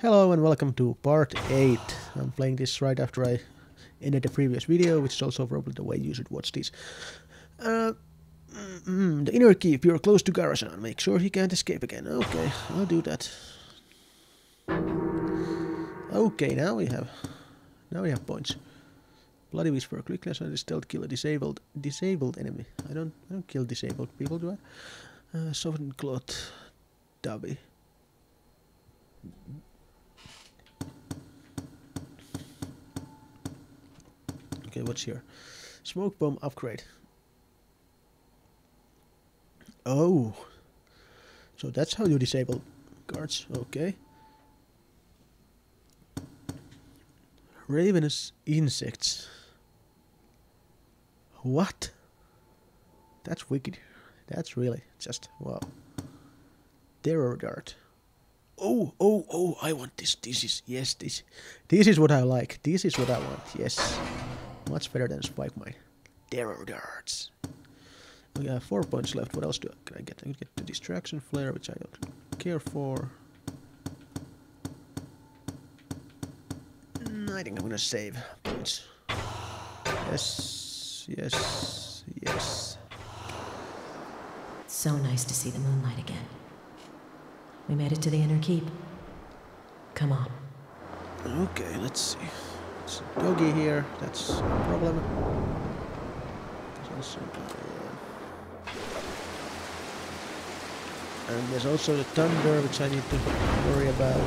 Hello and welcome to part 8. I'm playing this right after I ended the previous video, which is also probably the way you should watch this. Uh, mm, the inner keep, you're close to Grissom. Make sure he can't escape again. Okay, I'll do that. Okay, now we have now we have points. Bloody Whisper, quickness and stealth kill a disabled disabled enemy. I don't I don't kill disabled people, do I? Uh, softened cloth, Dubby. Okay, what's here? Smoke bomb upgrade. Oh. So that's how you disable guards. Okay. Ravenous insects. What? That's wicked. That's really just wow. Terror dart. Oh, oh, oh, I want this. This is, yes, this. This is what I like. This is what I want. Yes. Much better than spike mine. Terror darts. We have four points left. What else do I, can I get? I get the distraction flare, which I don't care for. Mm, I think I'm gonna save points. Yes, yes, yes. So nice to see the moonlight again. We made it to the inner keep. Come on. Okay, let's see. It's a doggy here. That's a problem. There's also, uh, and there's also the thunder, which I need to worry about.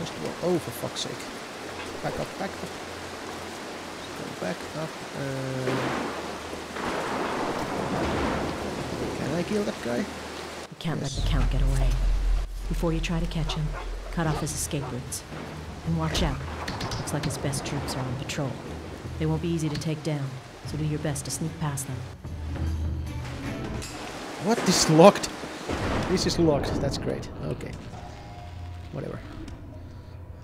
Just oh, for fuck's sake! Back up, back up. Go back up. And can I kill that guy? We can't let Yes. the Count get away. Before you try to catch him, cut off his escape routes. And watch out. Looks like his best troops are on patrol. They won't be easy to take down, so do your best to sneak past them. What? This locked. This is locked. That's great. Okay. Whatever.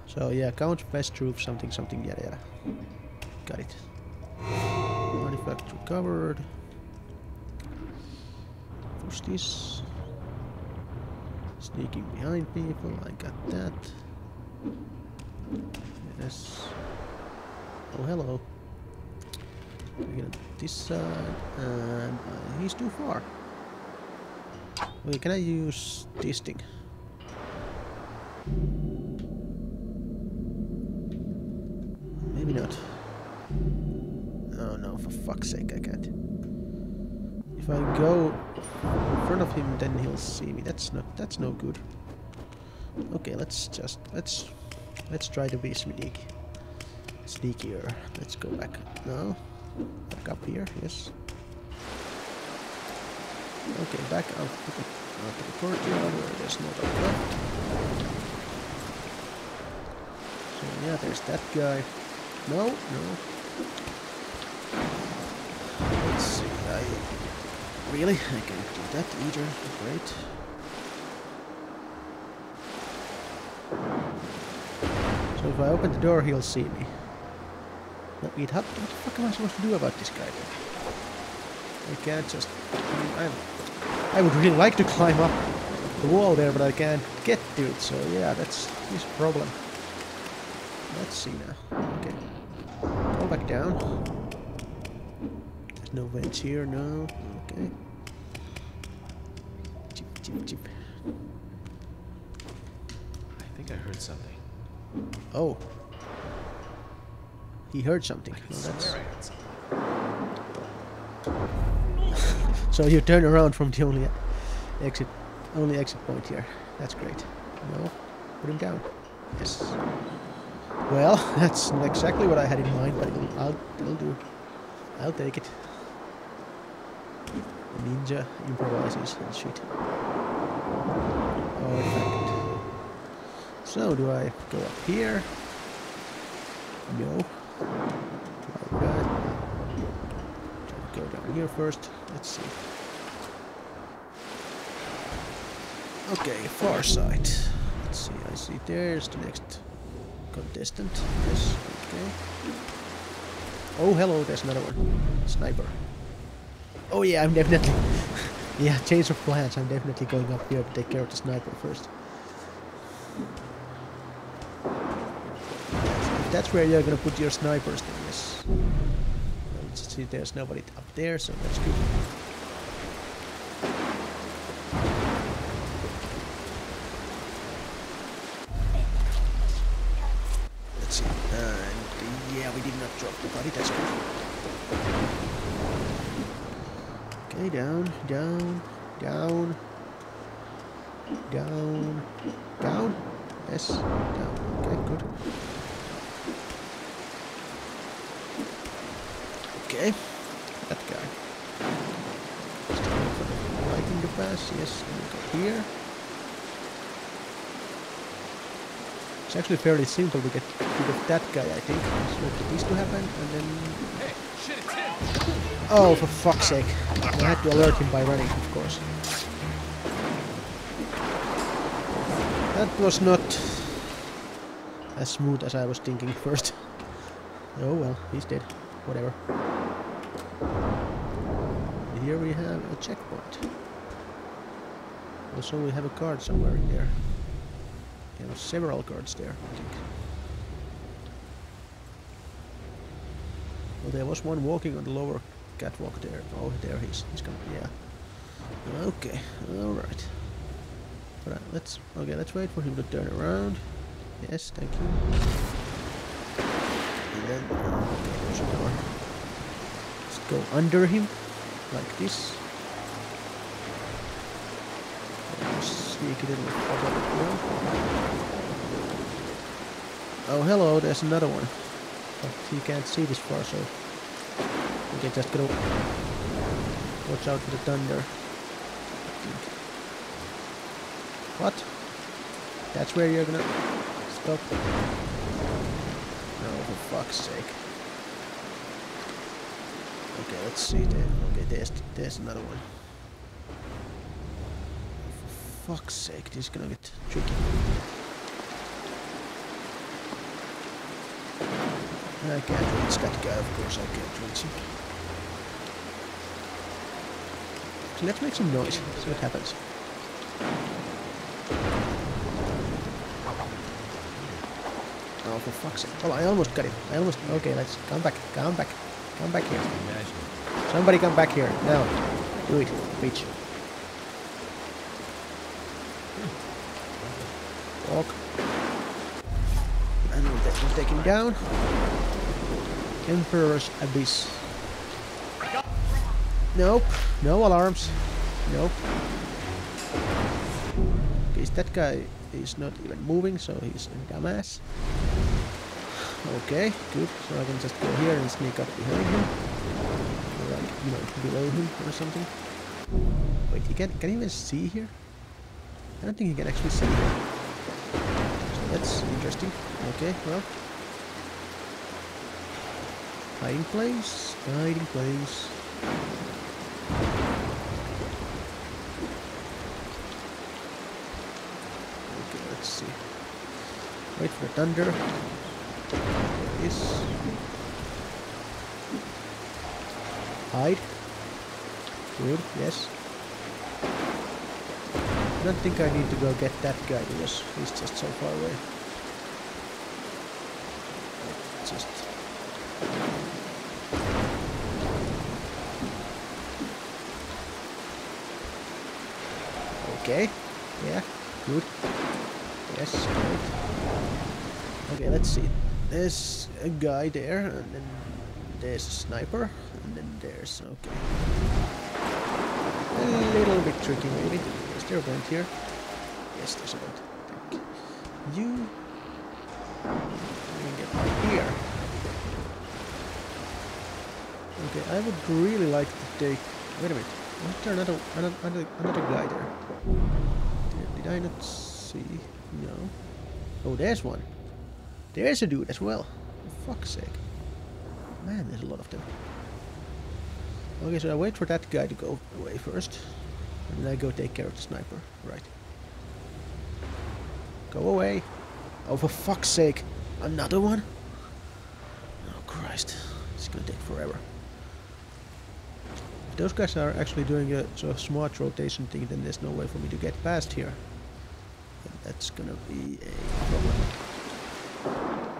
So yeah, count best troops, something, something, yada yada. Got it. Artifact recovered. Push this. Sneaking behind people, I got that. Yes. Oh, hello. We got this side, and uh, he's too far. Wait, can I use this thing? Maybe not. Oh no, for fuck's sake, I can't. If I go in front of him, then he'll see me. That's not. That's no good. Okay, let's just let's let's try to be sneaky. Sneakier. Let's go back. No, back up here. Yes. Okay, back out to the, out to the courtyard where there's no one. So yeah, there's that guy. No, no. Let's see. I really I can't do that either. Great. If I open the door, he'll see me. Let me. What the fuck am I supposed to do about this guy then? I can't just. I, mean, I would really like to climb up the wall there, but I can't get to it. So yeah, that's his problem. Let's see now. Okay, go back down. There's no vents here. No. Okay. Chip, chip, chip. I think I heard something. Oh. He heard something. I can Well, that's swear I heard something. So you turn around from the only exit, only exit point here. That's great. No, put him down. Yes. Well, that's not exactly what I had in mind, but it'll, I'll, it'll do. I'll take it. The ninja improvises and shit. Oh, Artifact. So do I go up here? No. Go down here first. Let's see. Okay, far side. Let's see. I see. There's the next contestant. Yes. Okay. Oh, hello. There's another one. Sniper. Oh yeah, I'm definitely. yeah, change of plans. I'm definitely going up here to take care of the sniper first. That's where you're gonna put your snipers then, yes. Let's see, there's nobody up there, so that's good. Let's see. And yeah, we did not drop the body, that's good. Okay, down, down, down, down, down. Yes, down. Okay, good. That guy. Wait for the pass. Yes, we go here. It's actually fairly simple to get rid of that guy, I think. Just wait for this to happen, and then... Oh, for fuck's sake. I had to alert him by running, of course. That was not as smooth as I was thinking first. Oh well, he's dead. Whatever. Here we have a checkpoint. Also we have a card somewhere in there. We have several cards there, I think. Well, there was one walking on the lower catwalk there. Oh, there he is. He's coming. Yeah. Okay. All right. All right. Let's. Okay. Let's wait for him to turn around. Yes. Thank you. And then. Okay. There's a door. Let's go under him, like this. Sneaky little photo. Oh, hello. There's another one. But you can't see this far, so you can just go watch out for the thunder. What? That's where you're gonna stop? No, for fuck's sake. Okay, let's see there. There's there's another one. For fuck's sake, this is gonna get tricky. I can't reach that guy, of course I can't reach him. So let's make some noise, see what happens. Oh, for fuck's sake. Oh, I almost got him. I almost... Okay, let's... Come back. Come back. Come back here. Somebody come back here. Now. Do it, bitch. Walk. And we'll take, take him down. Emperor's Abyss. Nope. No alarms. Nope. Okay, that guy is not even moving, so he's a dumbass. Okay, good. So I can just go here and sneak up behind him. You know, below him or something. Wait, he can, can he even see here? I don't think he can actually see here. So that's interesting. Okay, well. Hiding place, hiding place. Okay, let's see. Wait for thunder. There it is. Good, yes. I don't think I need to go get that guy because he's just so far away. Just Okay. Yeah. Good. Yes. Great. Okay. Let's see. There's a guy there, and then there's a sniper, and then there's okay. A little bit tricky, maybe. Is there a vent here? Yes, there's a vent. Thank you. You can get right here. Okay, I would really like to take. Wait a minute. Was there another another another, guy there? Did I not see? No. Oh, there's one. There's a dude as well. For fuck's sake. Man, there's a lot of them. Okay, so I wait for that guy to go away first. And then I go take care of the sniper. Right. Go away. Oh, for fuck's sake. Another one? Oh, Christ. It's gonna take forever. If those guys are actually doing a sort of smart rotation thing, then there's no way for me to get past here. And that's gonna be a problem.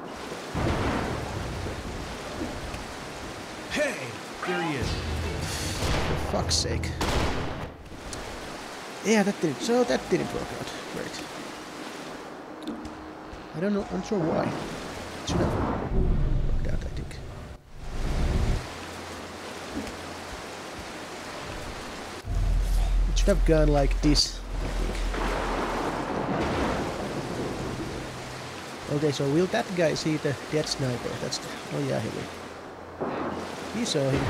Is. For fuck's sake. Yeah, that didn't. So that didn't work out. Great. I don't know. I'm sure why. It should have worked out. I think. It should have gone like this. Okay, so will that guy see the dead sniper? That's the. Oh yeah, he will. He saw him.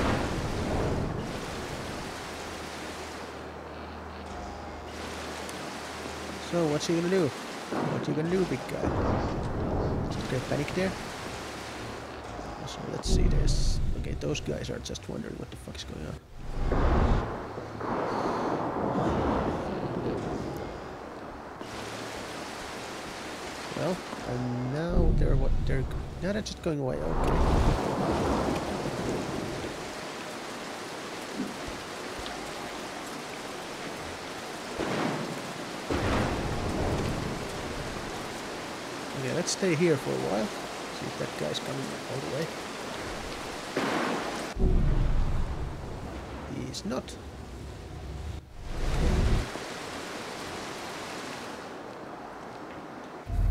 So what's he gonna do? What you gonna do, big guy? Get panic there? So let's see, this. Okay, those guys are just wondering what the fuck is going on. Well, and now they're what they're now they're just going away. Okay. Okay, let's stay here for a while. See if that guy's coming all the way. He's not.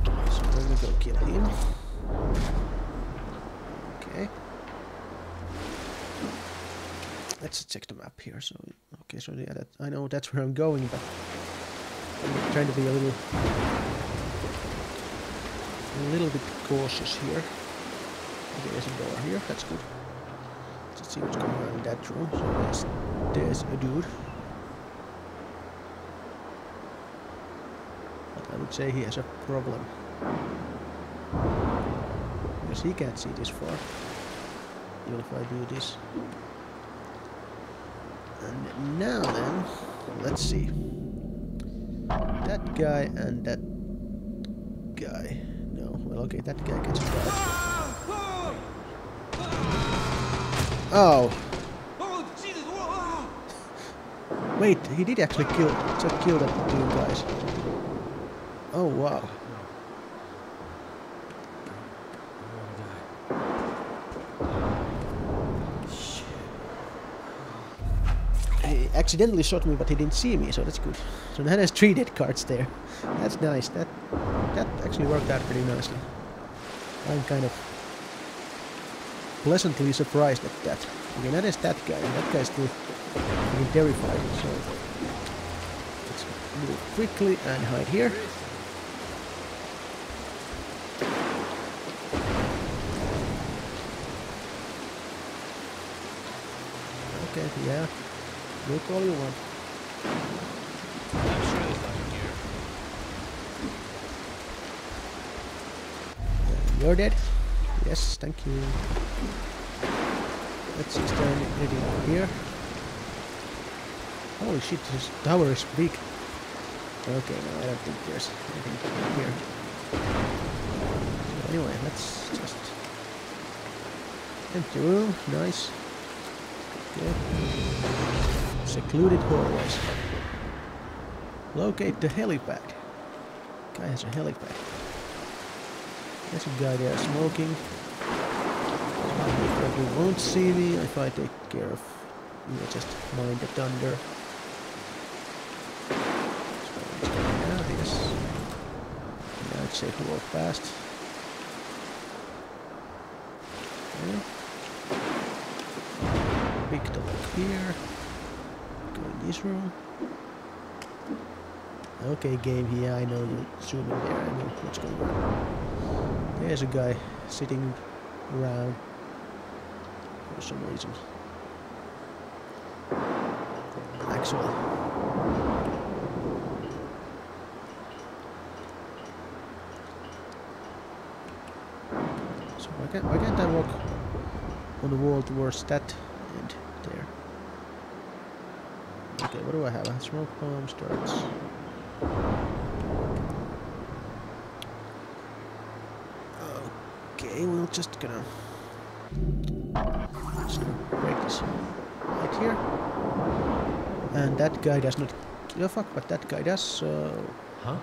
So we're gonna go kill him. Okay. Let's check the map here. So okay, so yeah, that I know that's where I'm going, but I'm trying to be a little a little bit cautious here. Okay, there's a door here, that's good. Let's see what's going on in that room. So there's, there's a dude. But I would say he has a problem. Because he can't see this far. Even if I do this. And now then, let's see. That guy and that okay, that guy gets shot. Oh, wait, he did actually kill, just kill the two guys. Oh, wow. He accidentally shot me, but he didn't see me, so that's good. So now there's three dead cards there. That's nice. That that actually worked out pretty nicely. I'm kind of pleasantly surprised at that. Okay, now there's that guy, that guy's still getting terrified, so let's move quickly and hide here. Okay, yeah. Look all you want. I'm sure there's nothing here. Uh, You're dead? Yes, thank you. Let's see, is here? Holy shit, this tower is big. Okay, no, I don't think there's anything here. So anyway, let's just... Empty room, nice. Okay. Secluded hallways. Locate the helipad. Guy has a helipad. There's a guy there smoking. He won't see me if I take care of. You know, just mind the thunder. It's safe to walk past. Okay. Pick the lock here. Go in this room. Okay, game here. I know you're zooming there. I know what's going on. There's a guy sitting around for some reason. Actually. So why can't, why can't I walk on the wall towards that end there? Okay, what do I have? I have smoke bomb starts. Okay, we're just gonna just gonna break this right here. And that guy does not give a fuck, but that guy does, so Huh?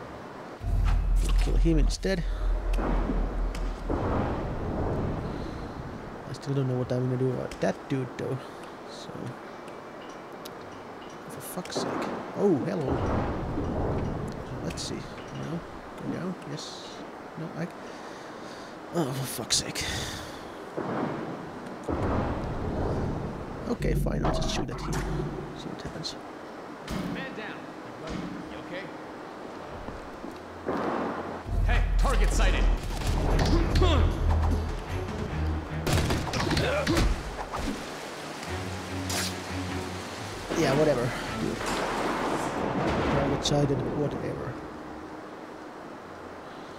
we'll kill him instead. I still don't know what I'm gonna do about that dude though. So for fuck's sake. Oh hello. Let's see. No. Go down. Yes. No, I Oh for fuck's sake. Okay, fine, I'll just shoot at him. See what happens. Man down. You okay? Hey, target sighted. Yeah, whatever. Target sighted, whatever.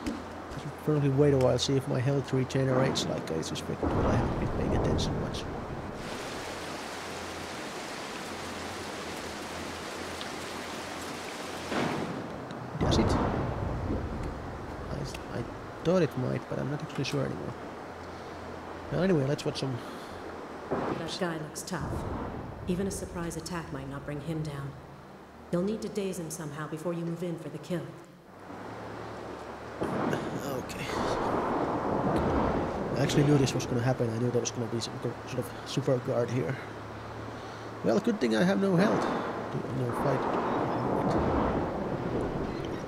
I should probably wait a while, see if my health regenerates like I suspected, but I haven't been paying attention much. Does it? I, I thought it might, but I'm not actually sure anymore. Well, anyway, let's watch some That guy looks tough. Even a surprise attack might not bring him down. You'll need to daze him somehow before you move in for the kill. Okay. I actually knew this was going to happen. I knew there was going to be some sort of super guard here. Well, good thing I have no health. No fight. Oh,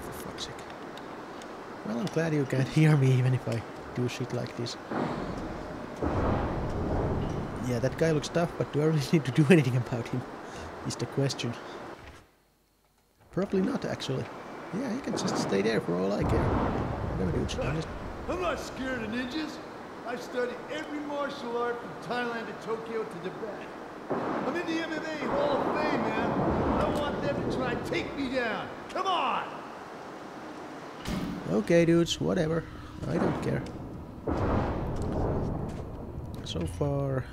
for fuck's sake. Well, I'm glad you can't hear me even if I do shit like this. Yeah, that guy looks tough, but do I really need to do anything about him? Is the question. Probably not, actually. Yeah, he can just stay there for all I care. Dude. I'm just I'm not scared of ninjas. I've studied every martial art from Thailand to Tokyo to Tibet. I'm in the MMA Hall of Fame, man. I want them to try and take me down. Come on! Okay, dudes, whatever. I don't care. So far...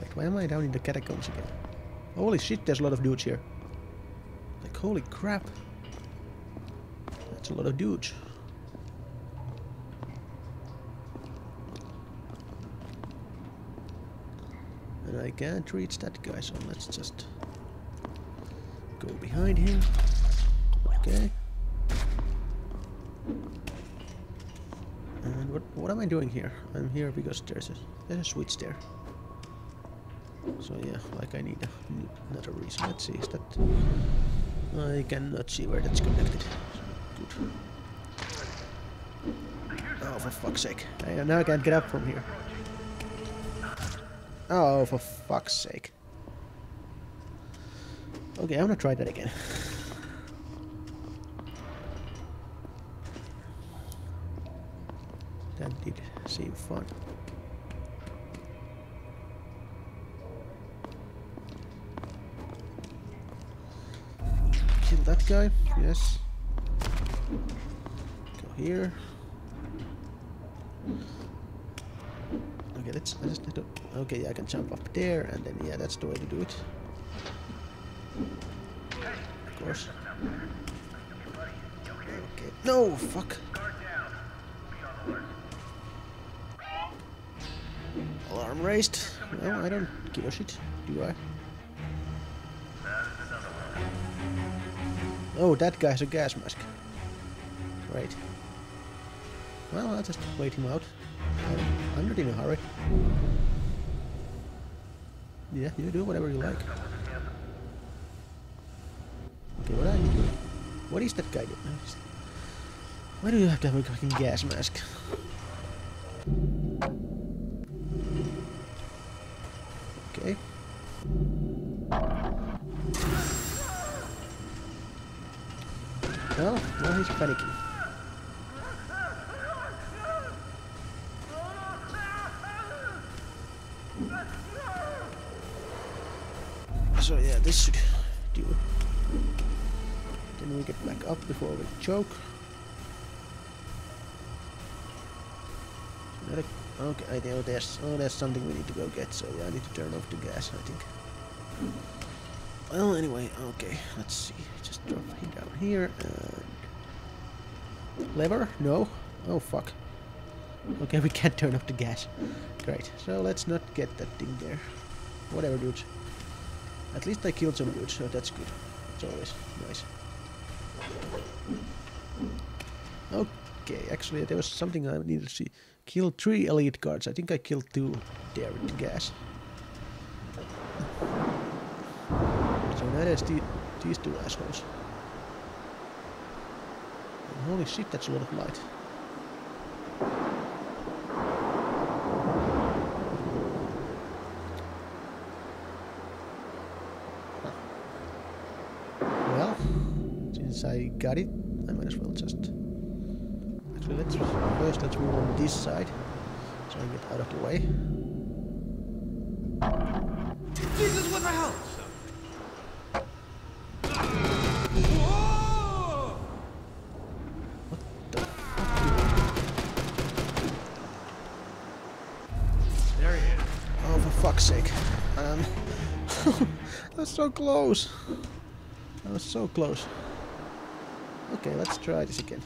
Wait, why am I down in the catacombs again? Holy shit, there's a lot of dudes here. Like, holy crap. That's a lot of dudes. I can't uh, reach that guy, so let's just go behind him. Okay. And what what am I doing here? I'm here because there's a there's a switch there. So yeah, like I need a, another reason. Let's see, is that I cannot see where that's connected. Good. Oh, for fuck's sake! I, now I can't get up from here. Oh, for fuck's sake! Okay, I'm gonna try that again. That did seem fun. Kill that guy, yes. Go here. Okay, let's. I just to. Okay, I can jump up there, and then yeah, that's the way to do it. Of course. Okay. No, fuck. Alarm raised. Well, I don't give a shit, do I? Oh, that guy's a gas mask. Right. Well, I'll just wait him out. Not in a hurry. Yeah, you do whatever you like. Okay, what are you doing? What is that guy doing? Why do you have to have a fucking gas mask? We get back up before we choke. Okay, I know there's oh there's something we need to go get, so yeah, I need to turn off the gas, I think. Well anyway, okay, let's see. Just drop him down here and lever? No? Oh fuck. Okay, we can't turn off the gas. Great. So let's not get that thing there. Whatever dudes. At least I killed some dudes, so that's good. It's always nice. Okay, actually there was something I needed to see. Kill three elite guards. I think I killed two there with gas. So now there's the, these two assholes. Holy shit, that's a lot of light. Well, since I got it, I might as well just. Actually, let's first let's move on this side, so I get out of the way. Jesus, what the hell? There he is. Oh, for fuck's sake! Um, that's so close. That was so close. Okay, let's try this again.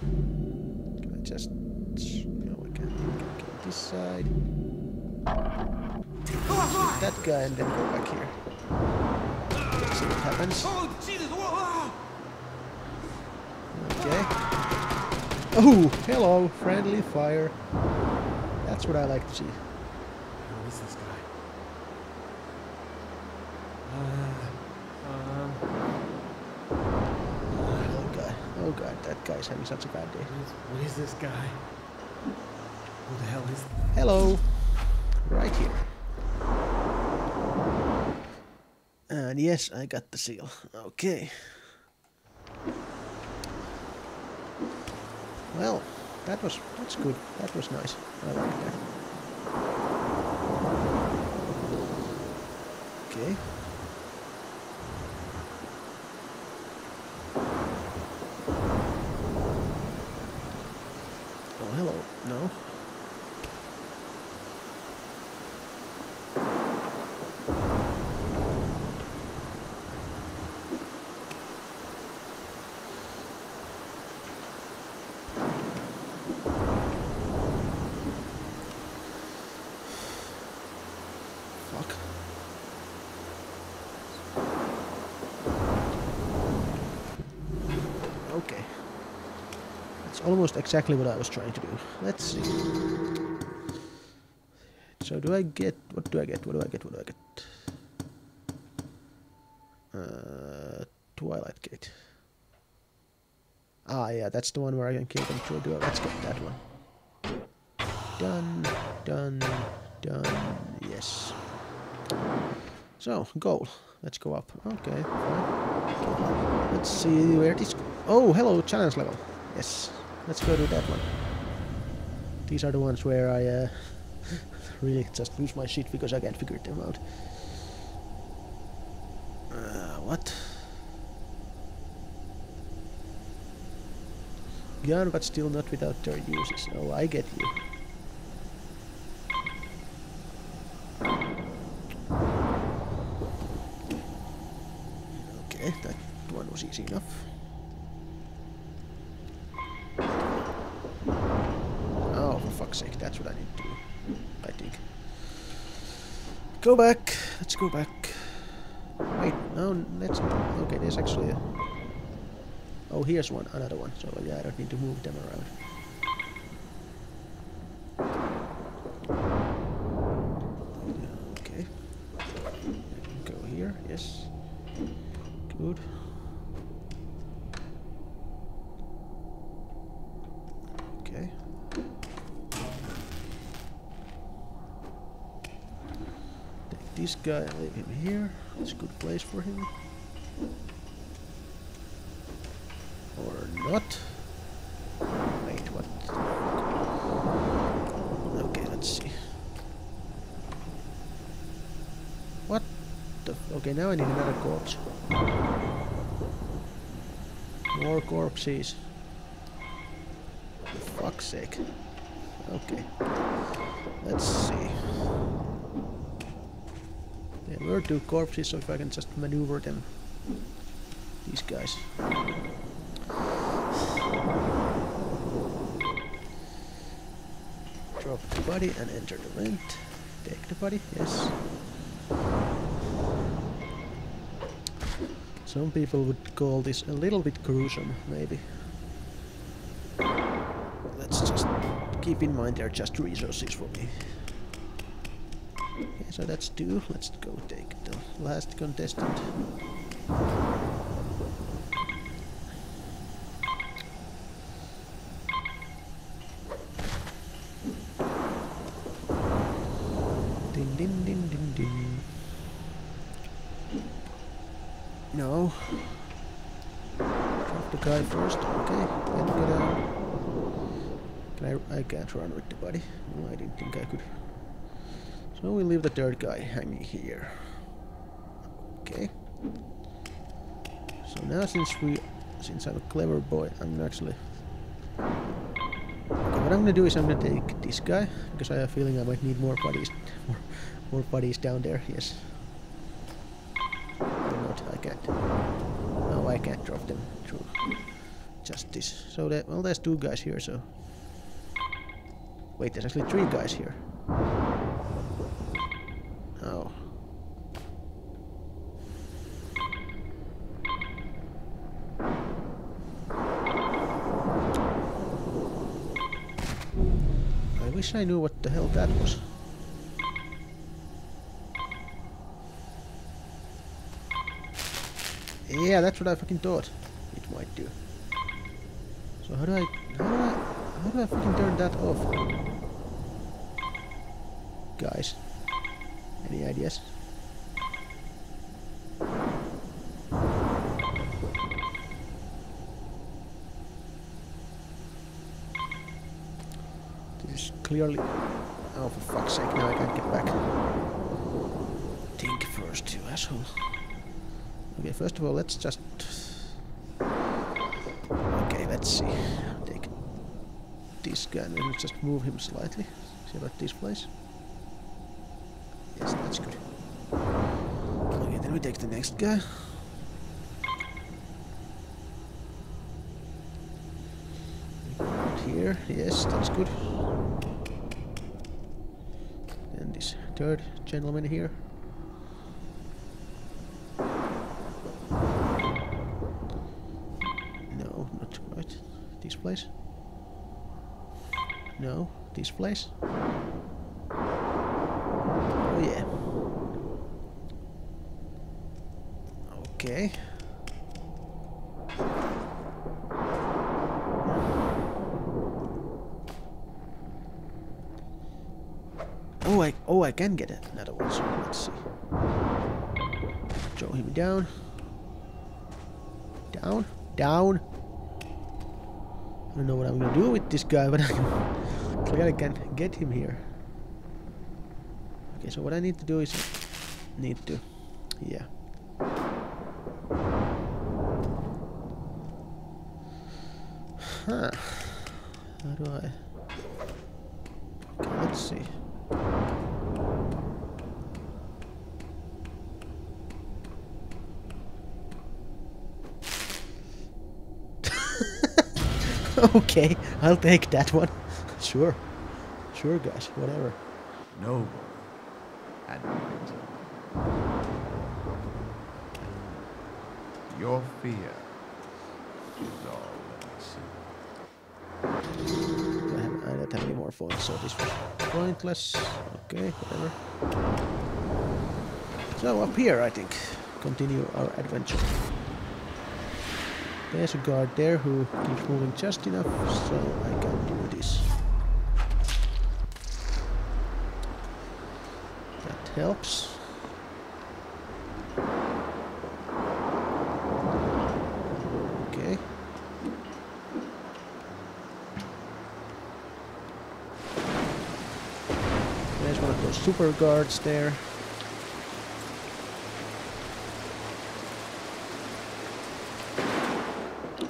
Can I just? No, I can't. can kill this side. Shoot that guy and then go back here. Let's see what happens. Okay. Oh, hello, friendly fire. That's what I like to see. Who is this guy? Uh, um, Oh god, oh guy's having such a bad day. what is, what is this guy? Who the hell is? Hello, right here. And yes, I got the seal. Okay. Well, that was that's good. That was nice. I like that. Okay. Oh, hello. No. Fuck. Okay. That's almost exactly what I was trying to do. Let's see. So do I get... What do I get? What do I get? What do I get? Uh, Twilight Gate. Ah, yeah, that's the one where I can kill them a door. Let's get that one. Done, done, done. Yes. So, goal. Let's go up. Okay, fine. Let's see where this... Oh, hello, challenge level. Yes, let's go to that one. These are the ones where I uh, really just lose my shit because I can't figure them out. Uh, what? Gun, but still not without their uses. Oh, I get you. Okay, that one was easy enough. Oh, for fuck's sake, that's what I need to do. I think. Go back. Let's go back. Wait, no, let's. Okay, there's actually a. Oh, here's one, another one. So yeah, I don't need to move them around. Okay. Go here. Yes. Good. Okay. Take this guy leave him here. It's a good place for him. Or not. Wait, what? Okay, let's see. What the? Okay, now I need another corpse. More corpses. For fuck's sake. Okay. Let's see. Were two corpses, so if I can just maneuver them. These guys. Drop the body and enter the vent. Take the body, yes. Some people would call this a little bit gruesome, maybe. let's just keep in mind they're just resources for me. So that's two. Let's go take the last contestant. Din din din din din. No. Drop the guy first. Okay. Then get out. Can I? I can't run with the body. No, I didn't think I could. So we leave the third guy hanging here. Okay. So now since we, since I'm a clever boy, I'm actually. Okay, what I'm gonna do is I'm gonna take this guy because I have a feeling I might need more buddies, more, more bodies down there. Yes. Not, I can't. No, I can't drop them through. Just this. So that well, there's two guys here. So wait, there's actually three guys here. Oh. I wish I knew what the hell that was. Yeah, that's what I fucking thought it might do. So how do I how do I how do I fucking turn that off? Guys. Any ideas? This is clearly... Oh, for fuck's sake, now I can't get back. Think first, you asshole. Okay, first of all, let's just... Okay, let's see. Take this guy and just move him slightly. See about this place? Yes, that's good. Okay, then we take the next guy. Here, yes, that's good. Third gentleman here. No, not quite. This place? No, this place? Oh yeah. Okay. Oh, I oh I can get another one. So let's see. Throw him down. Down. Down. I don't know what I'm gonna do with this guy, but I can clearly can get him here. Okay, so what I need to do is need to, yeah. Huh. How do I? Okay, let's see. okay, I'll take that one. Sure. Sure, guys, whatever. Noble and. Your fear is all that I see. I don't have any more phones, so this was pointless. Okay, whatever. So up here, I think, continue our adventure. There's a guard there who keeps moving just enough, so I can do this. That helps. Okay. There's one of those super guards there.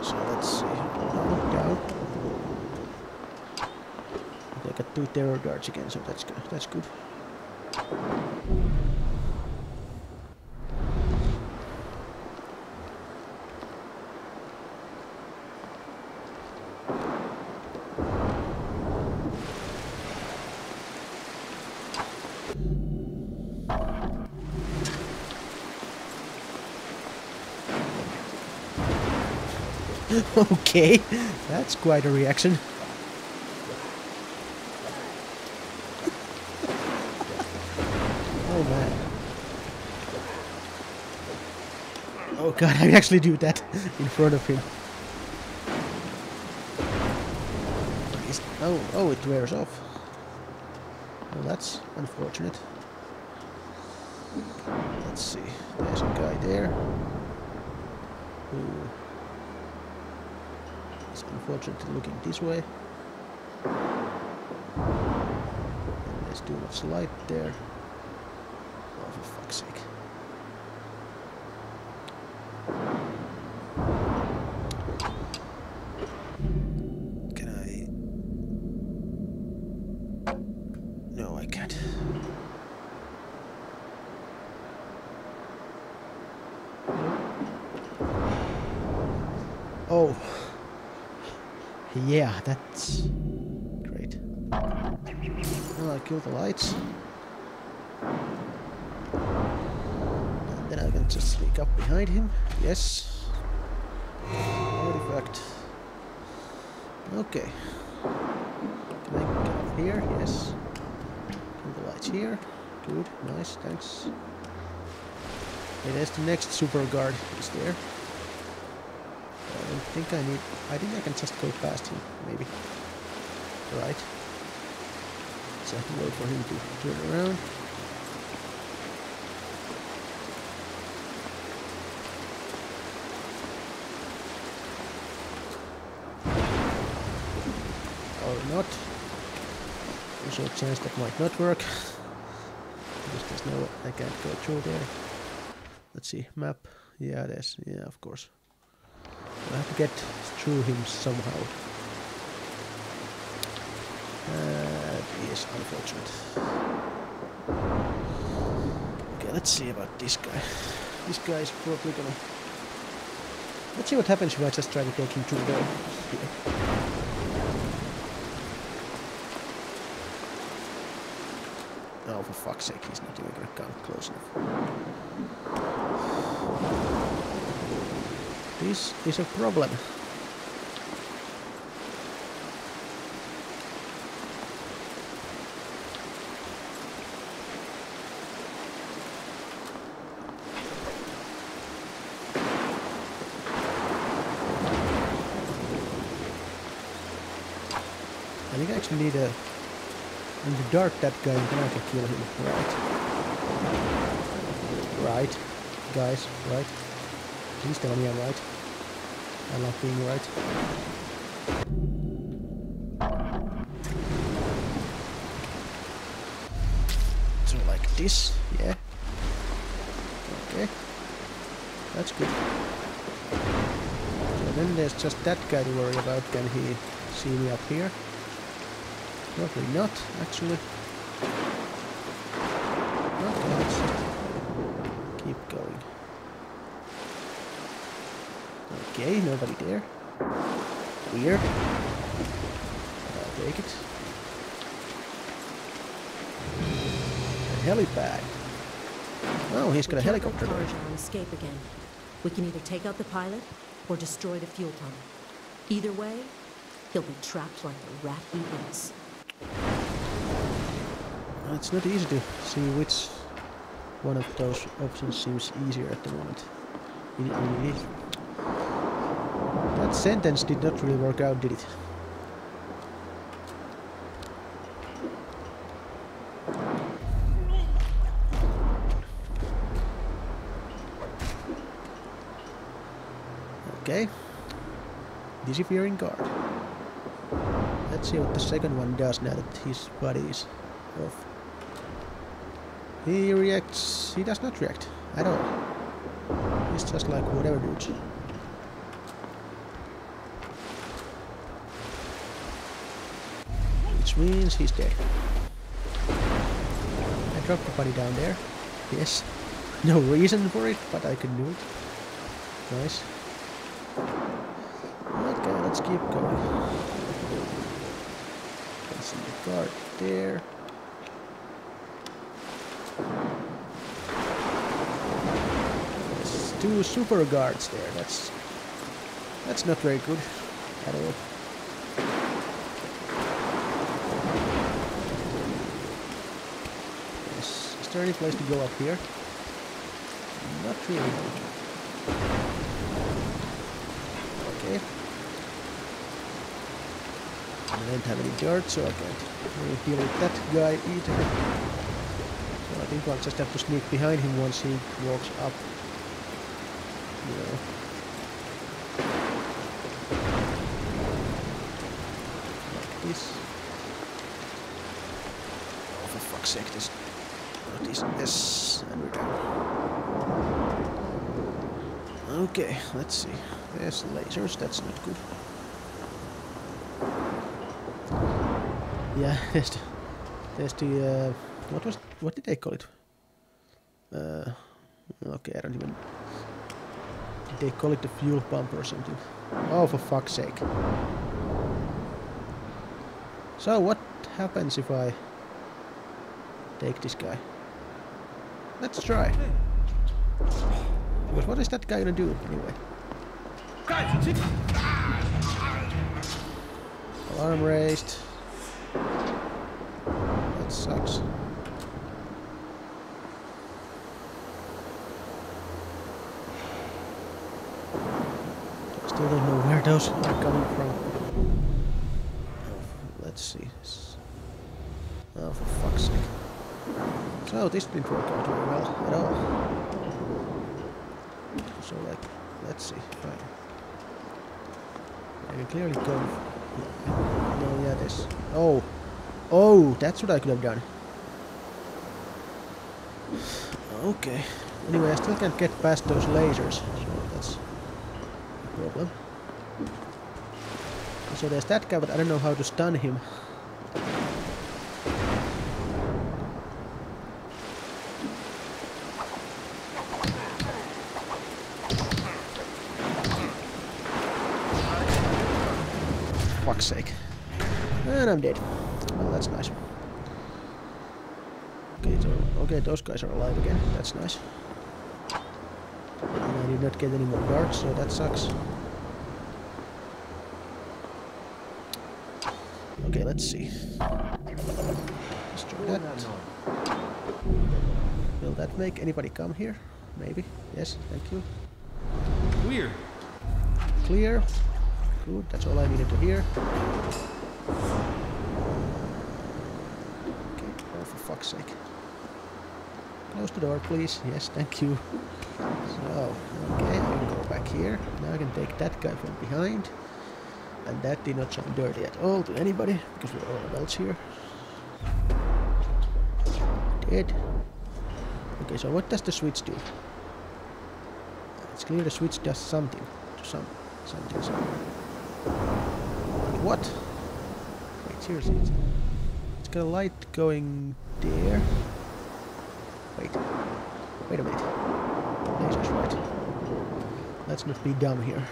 So let's see. No, down. Okay, I got two terror guards again, so that's good. That's good. okay, that's quite a reaction. Oh god, I actually do that in front of him. Oh, oh, it wears off. Well, that's unfortunate. Let's see. There's a guy there. Who is unfortunately looking this way. And there's too much light there. Oh, for fuck's sake. Can I? No, I can't. Oh. Yeah, that's great. Well, I kill the lights. And then I can just sneak up behind him. Yes. Artifact. Okay. Can I get up here? Yes. Kill the lights here. Good. Nice. Thanks. Okay, there's the next super guard. Is there? I think I need. I think I can just go past him, maybe. Right. So I can wait for him to turn around. Or not. There's a chance that might not work. Because there's no. I can't go through there. Let's see. Map. Yeah, there's. Yeah, of course. I have to get through him somehow. Uh, that is unfortunate. Okay, let's see about this guy. This guy is probably gonna... Let's see what happens if I just try to take him through there. Here. Oh, for fuck's sake, he's not even gonna come close enough. This is a problem. I think I actually need a in the dark that guy and then I can kill him. Right. Right. Guys, right. Please tell me I'm right. I love being right. So like this, yeah. Okay. That's good. So then there's just that guy to worry about. Can he see me up here? Probably not, actually. Okay, let's just keep going. Okay, nobody there. Weird. I'll take it. A helipad. Oh, he's got a We let helicopter there. Karajan escape again. We can either take out the pilot or destroy the fuel pump. Either way, he'll be trapped like the rat he is. It's not easy to see which one of those options seems easier at the moment. In- in- That sentence did not really work out, did it? Okay. Disappearing guard. Let's see what the second one does now that his body is off. He reacts. He does not react at all. He's just like whatever dudes. Which means he's dead. I dropped the body down there. Yes. No reason for it, but I could do it. Nice. Okay, let's keep going. Can see the guard there. There's two super guards there. That's that's not very good at all. Is, is there any place to go up here? Not really. Okay. I don't have any dirt, so I can't really deal with that guy either. So I think I'll just have to sneak behind him once he walks up. You know. Like this. Oh, for fuck's sake, this. Not this. Yes, and we're down. Okay, let's see. There's lasers, that's not good. Yeah, there's the, there's the uh, what was what did they call it? Uh, okay, I don't even. Did they call it the fuel pump or something? Oh, for fuck's sake! So what happens if I take this guy? Let's try. Because what is that guy gonna do anyway? Alarm raised. That sucks. Still don't know where those are coming from. Oh, let's see. Oh, for fuck's sake. So this didn't work out very well at all. So like, let's see. I can clearly go. No, yeah, this. Oh, oh, that's what I could have done. Okay. Anyway, I still can't get past those lasers, so that's a problem. So there's that guy, but I don't know how to stun him. Fuck's sake. And I'm dead. Well, oh, that's nice. Okay, so, okay, those guys are alive again. That's nice. And I did not get any more darts, so that sucks. Okay, let's see. Destroy that. Will that make anybody come here? Maybe. Yes, thank you. weird. Clear. Good, that's all I needed to hear. Okay, oh for fuck's sake. Close the door, please. Yes, thank you. So, okay, I can go back here. Now I can take that guy from behind. And that did not sound dirty at all to anybody, because we're all adults here. Dead. Okay, so what does the switch do? It's clear the switch does something. To some something. So. What? Wait, seriously. Got a light going there. Wait. Wait a minute. Laser's right. Let's not be dumb here.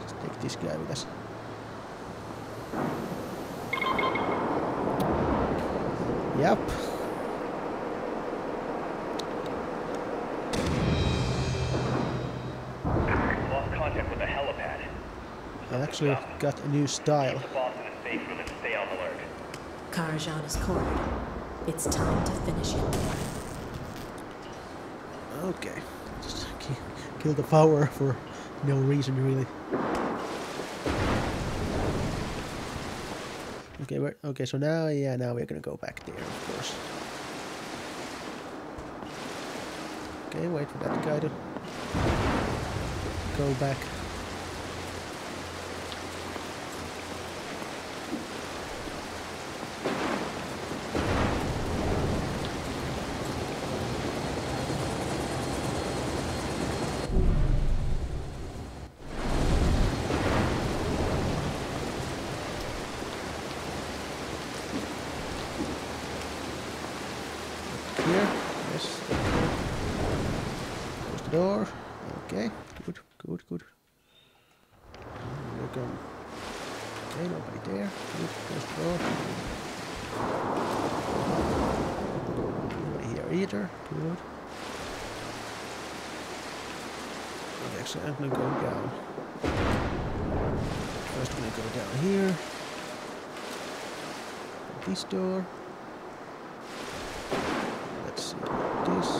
Let's take this guy with us. Yep. Lost contact with the helipad. I actually got a new style. The boss in a safe room and stay on alert. Karajan is cornered. It's time to finish him. Okay. Just ki- kill the power for no reason really. Okay, we're, okay, so now, yeah, now we're gonna go back there, of course. Okay, wait for that guy to go back. Here, yes, thank you. Close the door. Okay, good, good, good. We're going. Okay, nobody there. Good, close the door. Nobody here either. Good. Okay, actually, I'm gonna go down. First, I'm gonna go down here. This door. Let's see. This.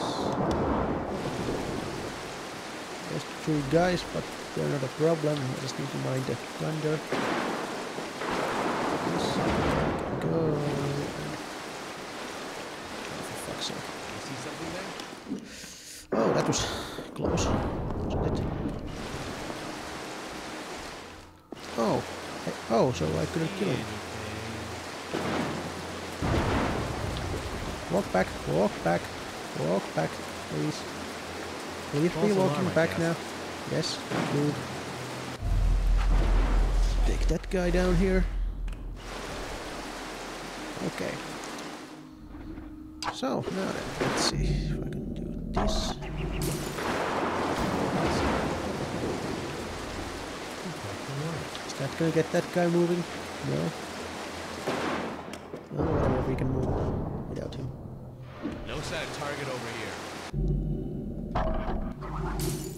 There's three guys, but they're not a problem. I just need to mind the thunder. Go. Oh, for fuck's sake. You see something there? Oh, that was close, wasn't it? Oh, oh, so I couldn't kill him. Walk back, walk back, walk back, please. Leave me walking back now. Yes, good. Take that guy down here. Okay. So, now then, let's see if I can do this. Is that gonna get that guy moving? No. Well, whatever, we can move without him. No sad target over here.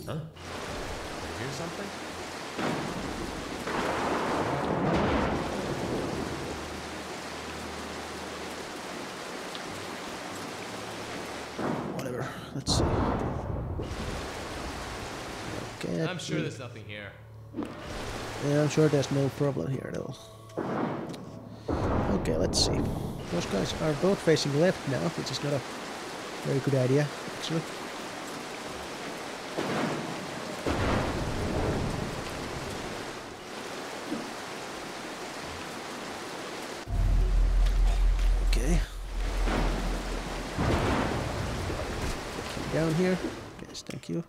Huh? Did I hear something? Whatever, let's see. That I'm sure we- there's nothing here. Yeah, I'm sure there's no problem here at all. Okay, let's see. Those guys are both facing left now, which is not a very good idea, actually. Okay. Down here. Yes, thank you.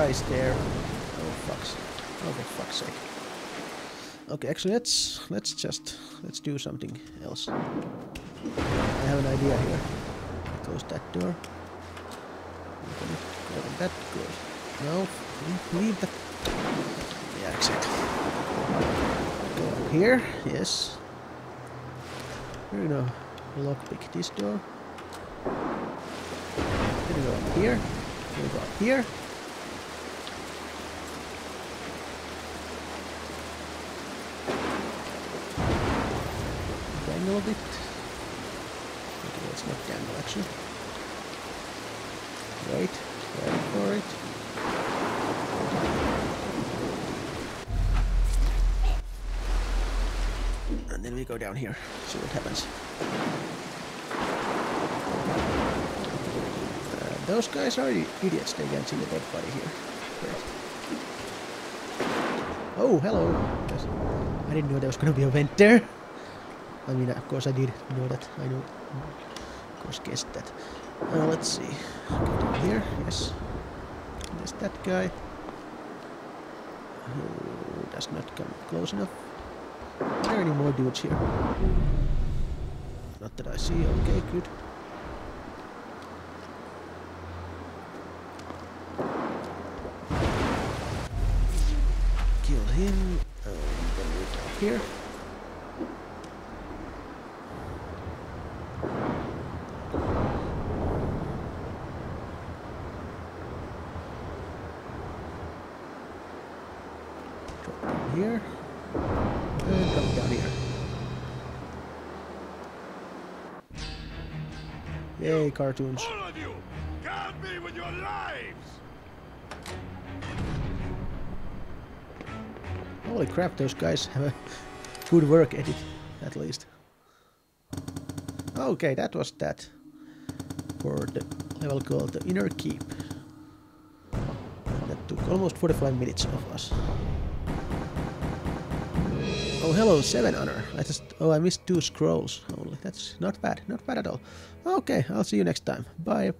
There. Oh fuck's oh for fuck's sake. Okay, actually let's let's just let's do something else. I have an idea here. Close that door. Open it. Open that door. No, leave- that. Yeah, exactly. Go up here. Yes. We're gonna lockpick this door. Gonna go up here. Gonna go up here. A bit. Okay, let's not dangle actually. Wait, wait for it. And then we go down here, see what happens. Uh, those guys are idiots, they can't see the dead body here. Great. Oh, hello. I didn't know there was gonna be a vent there. I mean, of course I did know that. I know. Of course, guessed that. Uh, let's see. Go down here. Yes. There's that guy. Who does not come close enough. Are there any more dudes here? Not that I see. Okay, good. Kill him. And then we go here. Yay, cartoons. All of you, guard me with your lives! Holy crap, those guys have a good work ethic, at least. Okay, that was that. For the level called the Inner Keep. That took almost 45 minutes of us. Oh, hello, 7 honor. I just. Oh, I missed two scrolls only. That's not bad. Not bad at all. Okay, I'll see you next time. Bye.